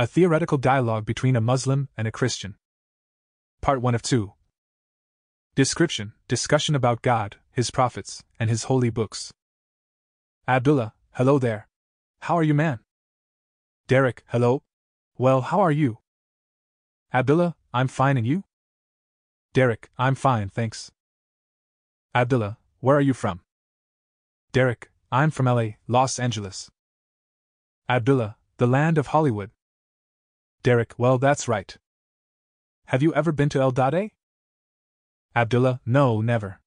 A theoretical dialogue between a Muslim and a Christian. Part 1 of 2. Description Discussion about God, His prophets, and His holy books. Abdullah, hello there. How are you, man? Derek, hello. Well, how are you? Abdullah, I'm fine, and you? Derek, I'm fine, thanks. Abdullah, where are you from? Derek, I'm from LA, Los Angeles. Abdullah, the land of Hollywood. Derek, well, that's right. Have you ever been to El Dade? Abdullah, no, never.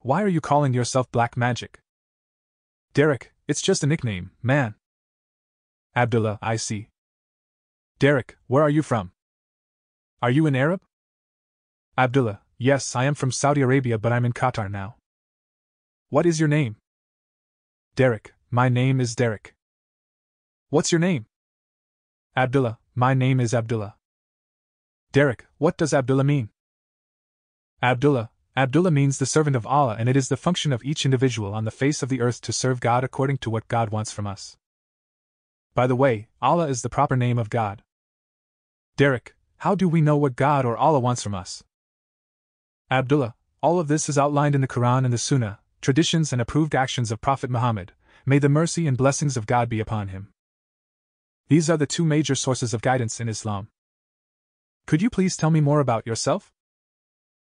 Why are you calling yourself Black Magic? Derek, it's just a nickname, man. Abdullah, I see. Derek, where are you from? Are you an Arab? Abdullah, yes, I am from Saudi Arabia, but I'm in Qatar now. What is your name? Derek, my name is Derek. What's your name? Abdullah, my name is Abdullah. Derek, what does Abdullah mean? Abdullah, Abdullah means the servant of Allah, and it is the function of each individual on the face of the earth to serve God according to what God wants from us. By the way, Allah is the proper name of God. Derek, how do we know what God or Allah wants from us? Abdullah, all of this is outlined in the Quran and the Sunnah, traditions and approved actions of Prophet Muhammad. May the mercy and blessings of God be upon him. These are the two major sources of guidance in Islam. Could you please tell me more about yourself?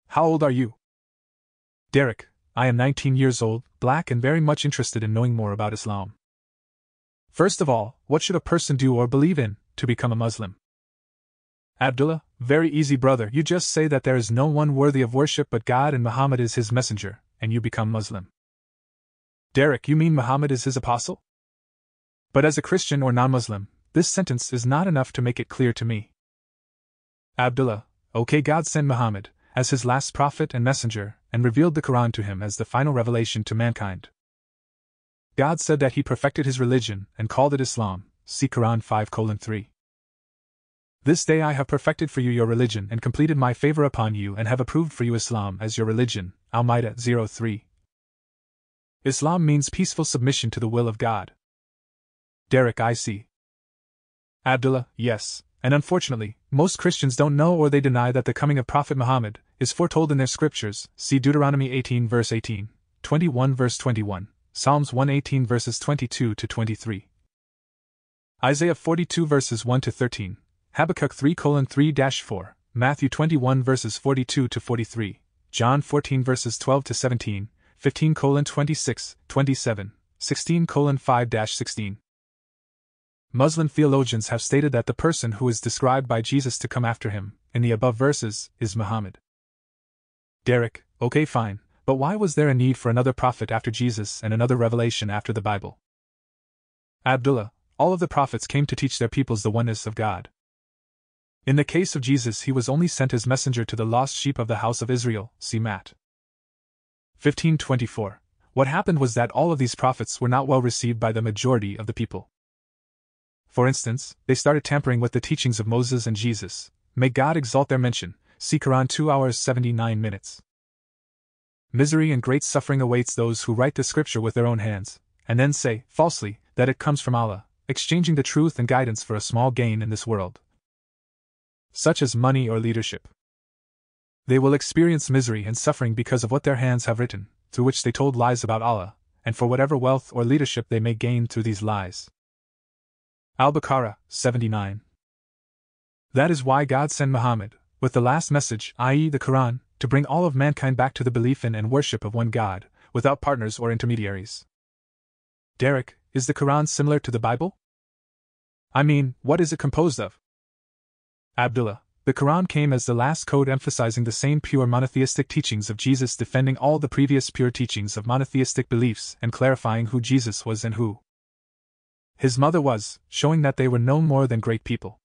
How old are you? Derek, I am 19 years old, black, and very much interested in knowing more about Islam. First of all, what should a person do or believe in to become a Muslim? Abdullah, very easy, brother. You just say that there is no one worthy of worship but God and Muhammad is his messenger, and you become Muslim. Derek, you mean Muhammad is his apostle? But as a Christian or non Muslim, this sentence is not enough to make it clear to me. Abdullah, okay, God sent Muhammad as his last prophet and messenger, and revealed the Quran to him as the final revelation to mankind. God said that he perfected his religion and called it Islam. See Quran 5 3. This day I have perfected for you your religion and completed my favor upon you and have approved for you Islam as your religion. Al Ma'idah 03. Islam means peaceful submission to the will of God. Derek I see. Abdullah, yes, and unfortunately, most Christians don't know or they deny that the coming of Prophet Muhammad is foretold in their scriptures. See Deuteronomy 18 verse 18, 21 verse 21, Psalms 118 verses 22 to 23. Isaiah 42 verses 1 to 13, Habakkuk 3 colon 3 4, Matthew 21 verses 42 to 43, John 14 verses 12 to 17, 15 colon 26, 27, 16 colon 5 16. Muslim theologians have stated that the person who is described by Jesus to come after him, in the above verses, is Muhammad. Derek, okay, fine, but why was there a need for another prophet after Jesus and another revelation after the Bible? Abdullah, all of the prophets came to teach their peoples the oneness of God. In the case of Jesus, he was only sent as messenger to the lost sheep of the house of Israel, see Matt. 1524. What happened was that all of these prophets were not well received by the majority of the people. For instance, they started tampering with the teachings of Moses and Jesus. May God exalt their mention. See Quran 2 hours 79 minutes. Misery and great suffering awaits those who write the scripture with their own hands, and then say, falsely, that it comes from Allah, exchanging the truth and guidance for a small gain in this world, such as money or leadership. They will experience misery and suffering because of what their hands have written, through which they told lies about Allah, and for whatever wealth or leadership they may gain through these lies. Al Baqarah 79. That is why God sent Muhammad, with the last message, i.e., the Quran, to bring all of mankind back to the belief in and worship of one God, without partners or intermediaries. Derek, is the Quran similar to the Bible? I mean, what is it composed of? Abdullah, the Quran came as the last code emphasizing the same pure monotheistic teachings of Jesus, defending all the previous pure teachings of monotheistic beliefs and clarifying who Jesus was and who his mother was, showing that they were no more than great people.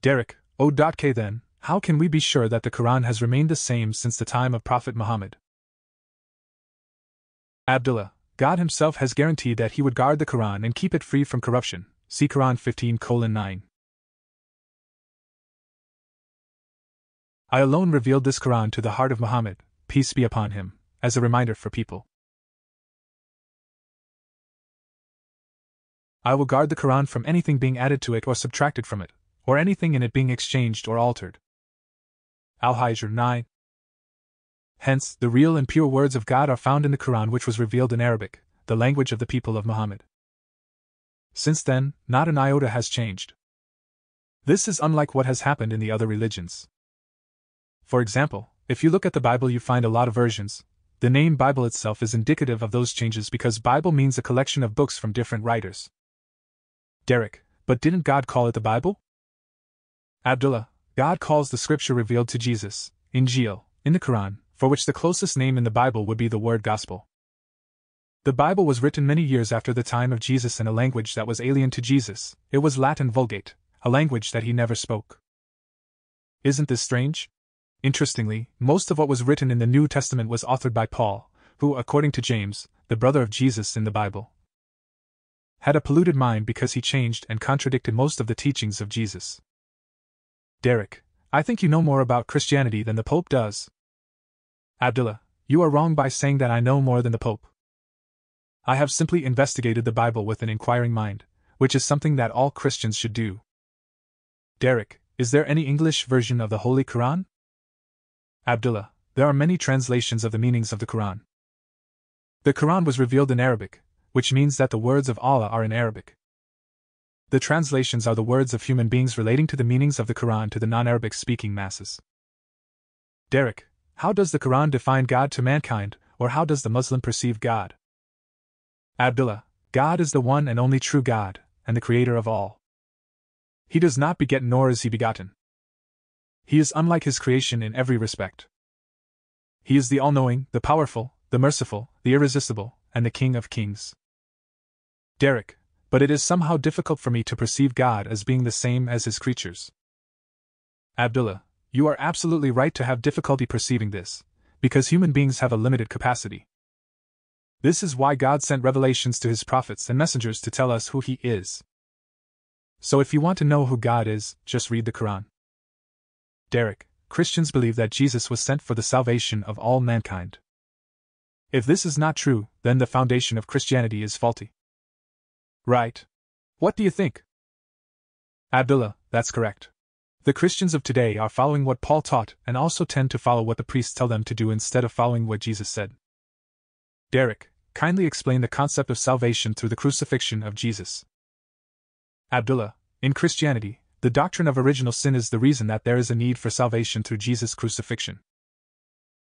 Derek, O.K. then, how can we be sure that the Quran has remained the same since the time of Prophet Muhammad? Abdullah, God Himself has guaranteed that He would guard the Quran and keep it free from corruption. See Quran 15 9. I alone revealed this Quran to the heart of Muhammad, peace be upon him, as a reminder for people. I will guard the Quran from anything being added to it or subtracted from it, or anything in it being exchanged or altered. Al Hijr 9. Hence, the real and pure words of God are found in the Quran, which was revealed in Arabic, the language of the people of Muhammad. Since then, not an iota has changed. This is unlike what has happened in the other religions. For example, if you look at the Bible, you find a lot of versions. The name Bible itself is indicative of those changes because Bible means a collection of books from different writers. Derek, but didn't God call it the Bible? Abdullah, God calls the scripture revealed to Jesus, Injil, in the Quran, for which the closest name in the Bible would be the word gospel. The Bible was written many years after the time of Jesus in a language that was alien to Jesus, it was Latin Vulgate, a language that he never spoke. Isn't this strange? Interestingly, most of what was written in the New Testament was authored by Paul, who, according to James, the brother of Jesus in the Bible, had a polluted mind because he changed and contradicted most of the teachings of Jesus. Derek, I think you know more about Christianity than the Pope does. Abdullah, you are wrong by saying that I know more than the Pope. I have simply investigated the Bible with an inquiring mind, which is something that all Christians should do. Derek, is there any English version of the Holy Quran? Abdullah, there are many translations of the meanings of the Quran. The Quran was revealed in Arabic, which means that the words of Allah are in Arabic. The translations are the words of human beings relating to the meanings of the Quran to the non Arabic speaking masses. Derek, how does the Quran define God to mankind, or how does the Muslim perceive God? Abdullah, God is the one and only true God, and the creator of all. He does not beget nor is he begotten. He is unlike his creation in every respect. He is the all knowing, the powerful, the merciful, the irresistible, and the King of kings. Derek, but it is somehow difficult for me to perceive God as being the same as his creatures. Abdullah, you are absolutely right to have difficulty perceiving this, because human beings have a limited capacity. This is why God sent revelations to his prophets and messengers to tell us who he is. So if you want to know who God is, just read the Quran. Derek, Christians believe that Jesus was sent for the salvation of all mankind. If this is not true, then the foundation of Christianity is faulty. Right. What do you think? Abdullah, that's correct. The Christians of today are following what Paul taught and also tend to follow what the priests tell them to do instead of following what Jesus said. Derek, kindly explain the concept of salvation through the crucifixion of Jesus. Abdullah, in Christianity, the doctrine of original sin is the reason that there is a need for salvation through Jesus' crucifixion.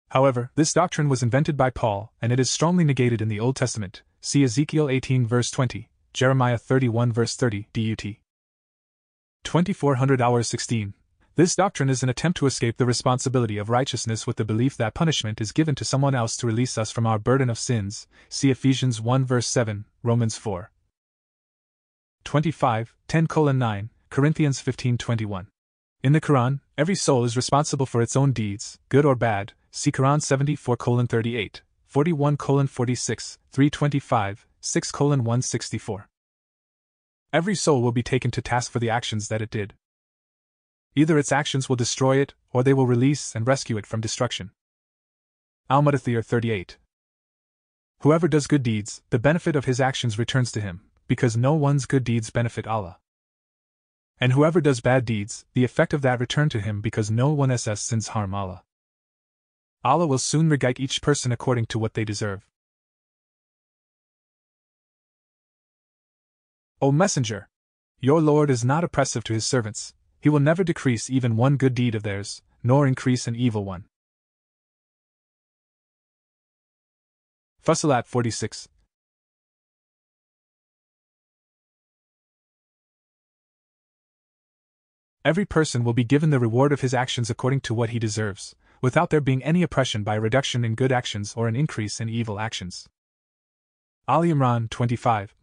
However, this doctrine was invented by Paul, and it is strongly negated in the Old Testament. See Ezekiel 18 verse 20, Jeremiah 31 verse 30, DUT. 2400 hours 16. This doctrine is an attempt to escape the responsibility of righteousness with the belief that punishment is given to someone else to release us from our burden of sins. See Ephesians 1 verse 7, Romans 4. 25, 10 9, Corinthians 15 21. In the Quran, every soul is responsible for its own deeds, good or bad. See Quran 74 38, 41 46, 325, 6 164. Every soul will be taken to task for the actions that it did. Either its actions will destroy it, or they will release and rescue it from destruction. Al Mudathir 38. Whoever does good deeds, the benefit of his actions returns to him, because no one's good deeds benefit Allah. And whoever does bad deeds, the effect of that return to him because no one SS sins harm Allah. Allah will soon regite each person according to what they deserve. O Messenger! Your Lord is not oppressive to his servants, he will never decrease even one good deed of theirs, nor increase an evil one. Fussilat 46 Every person will be given the reward of his actions according to what he deserves, without there being any oppression by a reduction in good actions or an increase in evil actions. Ali Imran 25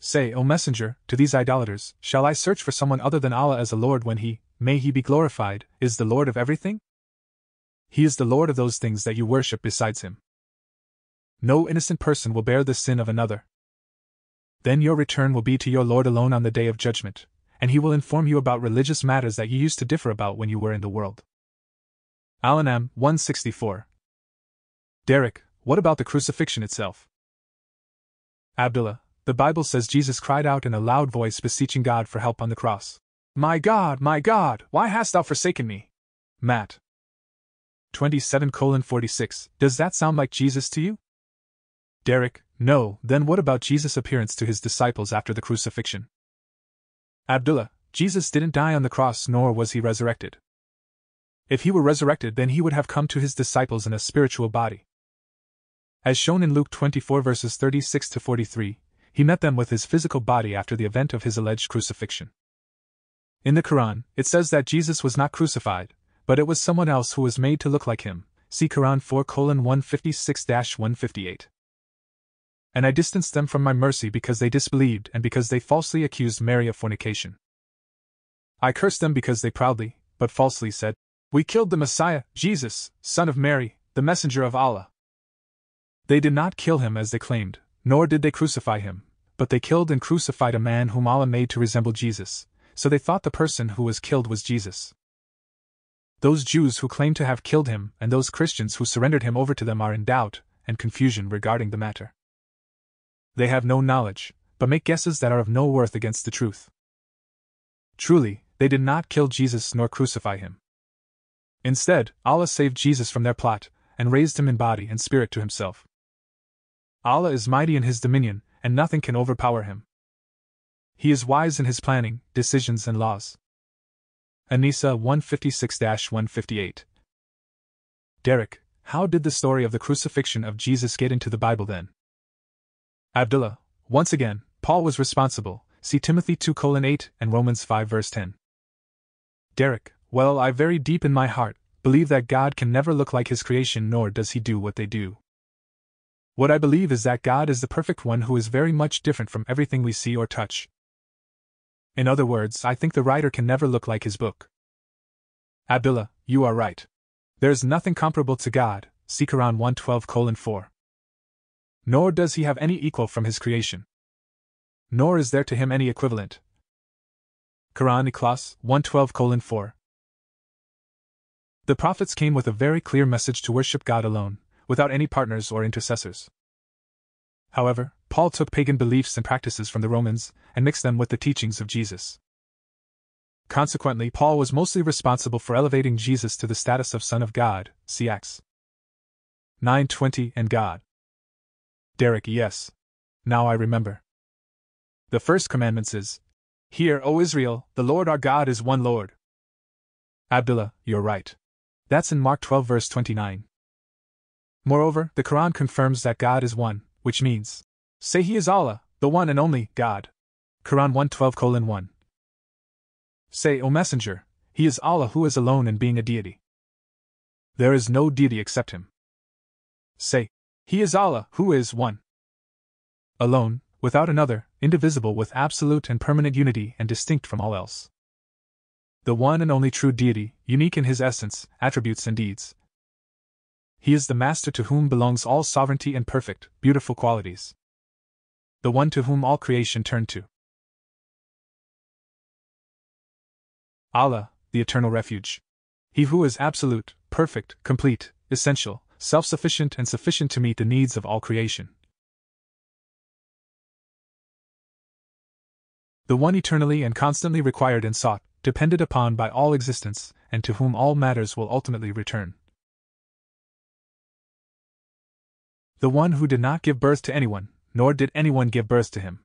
Say, O Messenger, to these idolaters, Shall I search for someone other than Allah as a Lord when He, may He be glorified, is the Lord of everything? He is the Lord of those things that you worship besides Him. No innocent person will bear the sin of another. Then your return will be to your Lord alone on the day of judgment, and He will inform you about religious matters that you used to differ about when you were in the world. Al-An'am 164. Derek, what about the crucifixion itself? Abdullah, The Bible says Jesus cried out in a loud voice, beseeching God for help on the cross. My God, my God, why hast thou forsaken me? Matt. 27 46. Does that sound like Jesus to you? Derek, no, then what about Jesus' appearance to his disciples after the crucifixion? Abdullah, Jesus didn't die on the cross nor was he resurrected. If he were resurrected, then he would have come to his disciples in a spiritual body. As shown in Luke 24 verses 36 to 43, he met them with his physical body after the event of his alleged crucifixion. In the Quran, it says that Jesus was not crucified, but it was someone else who was made to look like him. See Quran 4 156 158. And I distanced them from my mercy because they disbelieved and because they falsely accused Mary of fornication. I cursed them because they proudly, but falsely said, We killed the Messiah, Jesus, son of Mary, the messenger of Allah. They did not kill him as they claimed, nor did they crucify him, but they killed and crucified a man whom Allah made to resemble Jesus, so they thought the person who was killed was Jesus. Those Jews who claim to have killed him and those Christians who surrendered him over to them are in doubt and confusion regarding the matter. They have no knowledge, but make guesses that are of no worth against the truth. Truly, they did not kill Jesus nor crucify him. Instead, Allah saved Jesus from their plot and raised him in body and spirit to himself. Allah is mighty in his dominion, and nothing can overpower him. He is wise in his planning, decisions, and laws. An-Nisa 156 158. Derek, how did the story of the crucifixion of Jesus get into the Bible then? Abdullah, once again, Paul was responsible. See Timothy 2 8 and Romans 5 verse 10. Derek, well, I very deep in my heart believe that God can never look like his creation nor does he do what they do. What I believe is that God is the perfect one who is very much different from everything we see or touch. In other words, I think the writer can never look like his book. Abdullah, you are right. There is nothing comparable to God, see Quran 112 4 nor does he have any equal from his creation. Nor is there to him any equivalent. Quran Ikhlas 112 4. The prophets came with a very clear message to worship God alone, without any partners or intercessors. However, Paul took pagan beliefs and practices from the Romans and mixed them with the teachings of Jesus. Consequently, Paul was mostly responsible for elevating Jesus to the status of Son of God, see Acts 920 and God. Derek, yes. Now I remember. The first commandment is Hear, O Israel, the Lord our God is one Lord. Abdullah, you're right. That's in Mark 12, verse 29. Moreover, the Quran confirms that God is one, which means, Say He is Allah, the one and only God. Quran 112 1. Say, O Messenger, He is Allah who is alone in being a deity. There is no deity except Him. Say, he is Allah, who is one. Alone, without another, indivisible with absolute and permanent unity and distinct from all else. The one and only true deity, unique in his essence, attributes, and deeds. He is the master to whom belongs all sovereignty and perfect, beautiful qualities. The one to whom all creation turned to. Allah, the eternal refuge. He who is absolute, perfect, complete, essential, self sufficient and sufficient to meet the needs of all creation. The one eternally and constantly required and sought, depended upon by all existence, and to whom all matters will ultimately return. The one who did not give birth to anyone, nor did anyone give birth to him.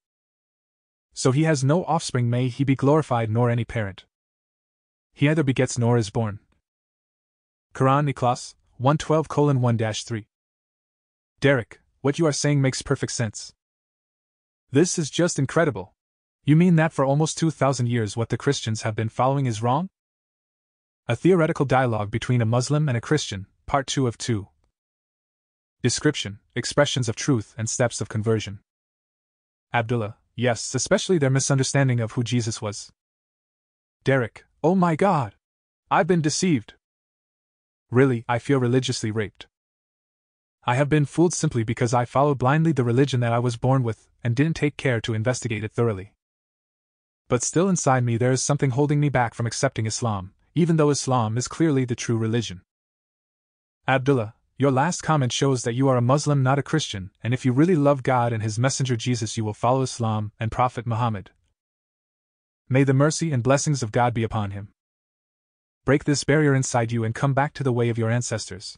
So he has no offspring, may he be glorified, nor any parent. He either begets nor is born. Quran Ikhlas, 112 1 3. Derek, what you are saying makes perfect sense. This is just incredible. You mean that for almost 2,000 years what the Christians have been following is wrong? A theoretical dialogue between a Muslim and a Christian, part 2 of 2. Description, expressions of truth, and steps of conversion. Abdullah, yes, especially their misunderstanding of who Jesus was. Derek, oh my god! I've been deceived. Really, I feel religiously raped. I have been fooled simply because I followed blindly the religion that I was born with and didn't take care to investigate it thoroughly. But still inside me there is something holding me back from accepting Islam, even though Islam is clearly the true religion. Abdullah, your last comment shows that you are a Muslim, not a Christian, and if you really love God and His Messenger Jesus, you will follow Islam and Prophet Muhammad. May the mercy and blessings of God be upon him. Break this barrier inside you and come back to the way of your ancestors.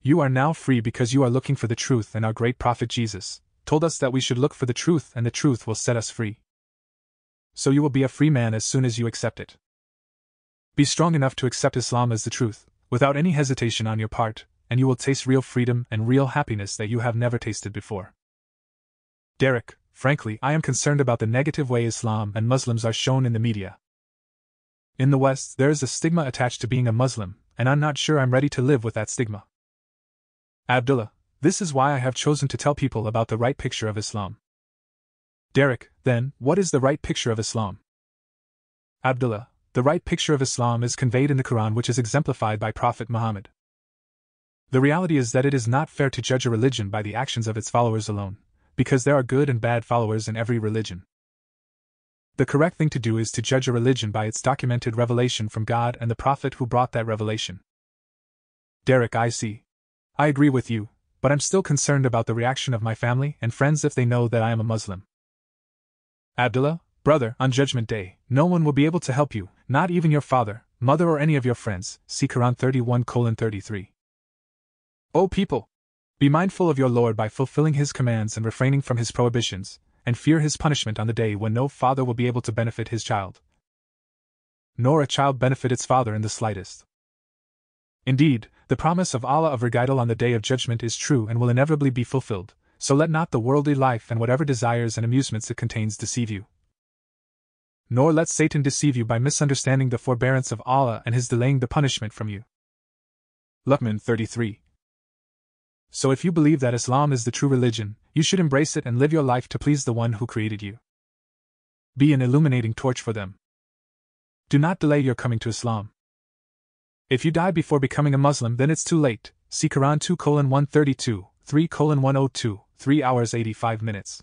You are now free because you are looking for the truth, and our great prophet Jesus told us that we should look for the truth, and the truth will set us free. So you will be a free man as soon as you accept it. Be strong enough to accept Islam as the truth, without any hesitation on your part, and you will taste real freedom and real happiness that you have never tasted before. Derek, frankly, I am concerned about the negative way Islam and Muslims are shown in the media. In the West, there is a stigma attached to being a Muslim, and I'm not sure I'm ready to live with that stigma. Abdullah, this is why I have chosen to tell people about the right picture of Islam. Derek, then, what is the right picture of Islam? Abdullah, the right picture of Islam is conveyed in the Quran, which is exemplified by Prophet Muhammad. The reality is that it is not fair to judge a religion by the actions of its followers alone, because there are good and bad followers in every religion. The correct thing to do is to judge a religion by its documented revelation from God and the Prophet who brought that revelation. Derek, I see. I agree with you, but I'm still concerned about the reaction of my family and friends if they know that I am a Muslim. Abdullah, brother, on Judgment Day, no one will be able to help you, not even your father, mother, or any of your friends. See Quran 31 33. O people! Be mindful of your Lord by fulfilling His commands and refraining from His prohibitions, and fear His punishment on the day when no father will be able to benefit his child. Nor a child benefit its father in the slightest. Indeed, the promise of Allah of regital on the day of judgment is true and will inevitably be fulfilled, so let not the worldly life and whatever desires and amusements it contains deceive you. Nor let Satan deceive you by misunderstanding the forbearance of Allah and his delaying the punishment from you. Luqman 33 so if you believe that Islam is the true religion, you should embrace it and live your life to please the one who created you. Be an illuminating torch for them. Do not delay your coming to Islam. If you die before becoming a Muslim, then it's too late. See Quran 2 colon 132, 3 colon 102, 3 hours 85 minutes.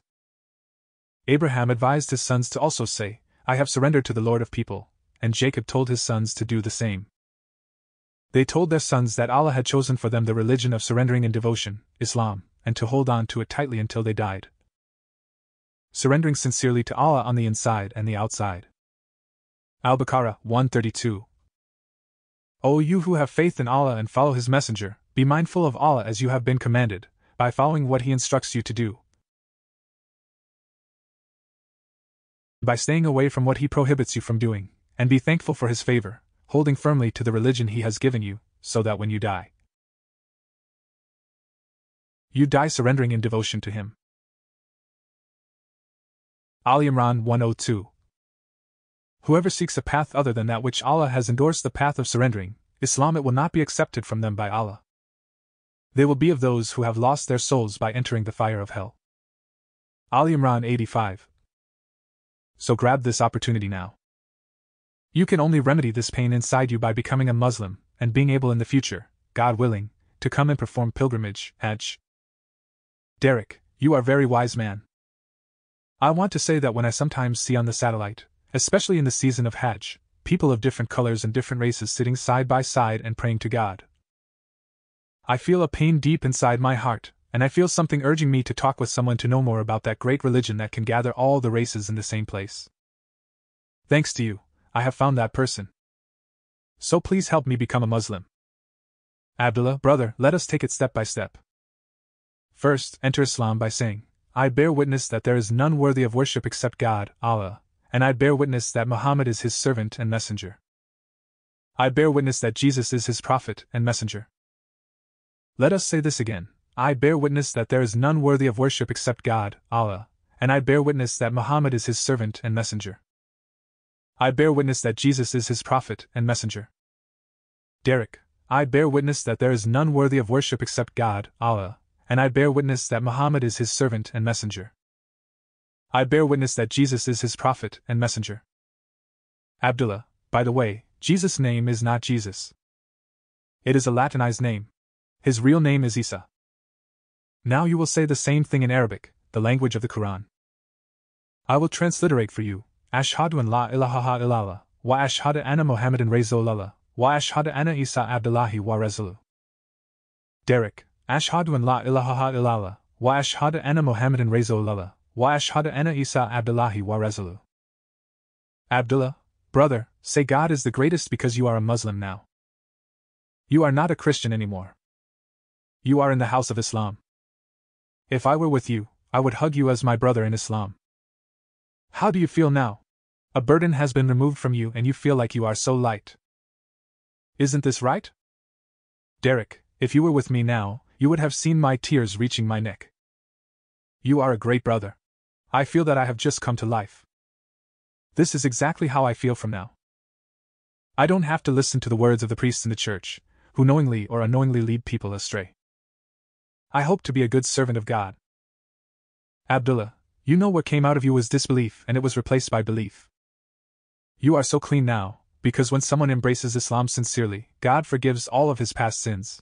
Abraham advised his sons to also say, I have surrendered to the Lord of people, and Jacob told his sons to do the same. They told their sons that Allah had chosen for them the religion of surrendering and devotion, Islam, and to hold on to it tightly until they died. Surrendering sincerely to Allah on the inside and the outside. Al Baqarah 132. O you who have faith in Allah and follow His Messenger, be mindful of Allah as you have been commanded, by following what He instructs you to do. By staying away from what He prohibits you from doing, and be thankful for His favor, holding firmly to the religion He has given you, so that when you die, you die surrendering in devotion to Him. Ali Imran 102 Whoever seeks a path other than that which Allah has endorsed the path of surrendering, Islam, it will not be accepted from them by Allah. They will be of those who have lost their souls by entering the fire of hell. Ali Imran 85 So grab this opportunity now. You can only remedy this pain inside you by becoming a Muslim, and being able in the future, God willing, to come and perform pilgrimage, Hajj. Derek, you are very wise man. I want to say that when I sometimes see on the satellite, especially in the season of Hajj, people of different colors and different races sitting side by side and praying to God. I feel a pain deep inside my heart, and I feel something urging me to talk with someone to know more about that great religion that can gather all the races in the same place. Thanks to you, I have found that person. So please help me become a Muslim. Abdullah, brother, let us take it step by step. First, enter Islam by saying, I bear witness that there is none worthy of worship except God, Allah, and I bear witness that Muhammad is his servant and messenger. I bear witness that Jesus is his prophet and messenger. Let us say this again I bear witness that there is none worthy of worship except God, Allah, and I bear witness that Muhammad is his servant and messenger. I bear witness that Jesus is his prophet and messenger. Derek, I bear witness that there is none worthy of worship except God, Allah, and I bear witness that Muhammad is his servant and messenger. I bear witness that Jesus is his prophet and messenger. Abdullah, by the way, Jesus' name is not Jesus. It is a Latinized name. His real name is Isa. Now you will say the same thing in Arabic, the language of the Quran. I will transliterate for you, Ashhadu an la ilaha illallah, wa ashhadu anna Muhammadan Rasulullah, wa ashhadu anna Isa Abdullahi wa Rasuluh. Derek, Ashhadu an la ilaha illallah, wa ashhadu anna Muhammadan Rasulullah, wa ashhadu anna Isa Abdullahi wa Rasulu. Abdullah, brother, say God is the greatest because you are a Muslim now. You are not a Christian anymore. You are in the house of Islam. If I were with you, I would hug you as my brother in Islam. How do you feel now? A burden has been removed from you and you feel like you are so light. Isn't this right? Derek, if you were with me now, you would have seen my tears reaching my neck. You are a great brother. I feel that I have just come to life. This is exactly how I feel from now. I don't have to listen to the words of the priests in the church, who knowingly or unknowingly lead people astray. I hope to be a good servant of God. Abdullah, you know what came out of you was disbelief and it was replaced by belief. You are so clean now, because when someone embraces Islam sincerely, God forgives all of his past sins.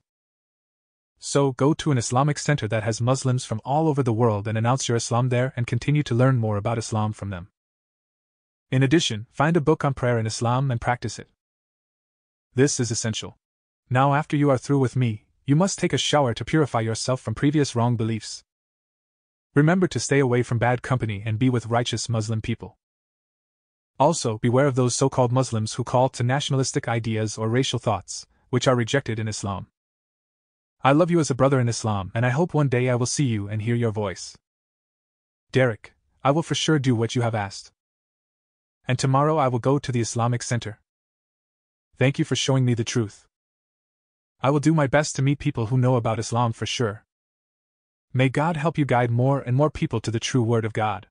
So, go to an Islamic center that has Muslims from all over the world and announce your Islam there and continue to learn more about Islam from them. In addition, find a book on prayer in Islam and practice it. This is essential. Now, after you are through with me, you must take a shower to purify yourself from previous wrong beliefs. Remember to stay away from bad company and be with righteous Muslim people. Also, beware of those so called Muslims who call to nationalistic ideas or racial thoughts, which are rejected in Islam. I love you as a brother in Islam, and I hope one day I will see you and hear your voice. Derek, I will for sure do what you have asked. And tomorrow I will go to the Islamic Center. Thank you for showing me the truth. I will do my best to meet people who know about Islam for sure. May God help you guide more and more people to the true Word of God.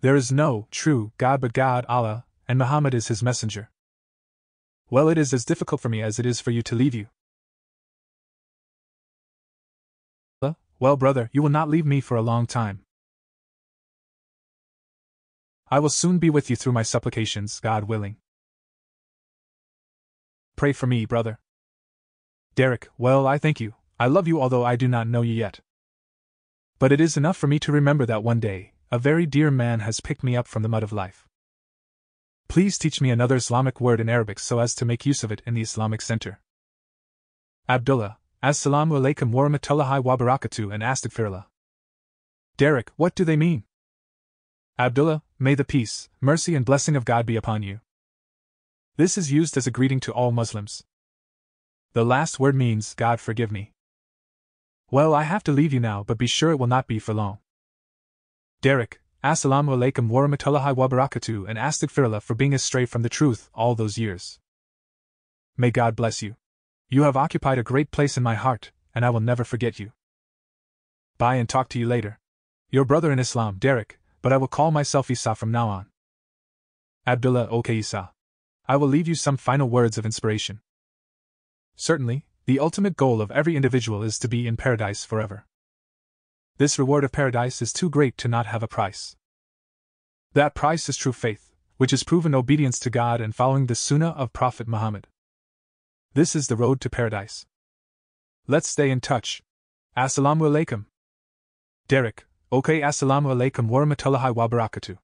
There is no true God but God, Allah, and Muhammad is His messenger. Well, it is as difficult for me as it is for you to leave you. Well, brother, you will not leave me for a long time. I will soon be with you through my supplications, God willing. Pray for me, brother. Derek, well, I thank you. I love you although I do not know you yet. But it is enough for me to remember that one day, a very dear man has picked me up from the mud of life. Please teach me another Islamic word in Arabic so as to make use of it in the Islamic Center. Abdullah, Assalamu alaikum wa rahmatullahi wa barakatuh and astaghfirullah. Derek, what do they mean? Abdullah, may the peace, mercy, and blessing of God be upon you. This is used as a greeting to all Muslims. The last word means, God forgive me. Well, I have to leave you now, but be sure it will not be for long. Derek, Assalamu alaikum wa rahmatullahi wa barakatuh and astaghfirullah for being astray from the truth all those years. May God bless you. You have occupied a great place in my heart, and I will never forget you. Bye and talk to you later. Your brother in Islam, Derek, but I will call myself Isa from now on. Abdullah OK Isa. I will leave you some final words of inspiration. Certainly, the ultimate goal of every individual is to be in paradise forever. This reward of paradise is too great to not have a price. That price is true faith, which is proven obedience to God and following the Sunnah of Prophet Muhammad. This is the road to paradise. Let's stay in touch. Assalamu alaikum. Derek, okay, assalamu alaikum wa rahmatullahi wa barakatuh.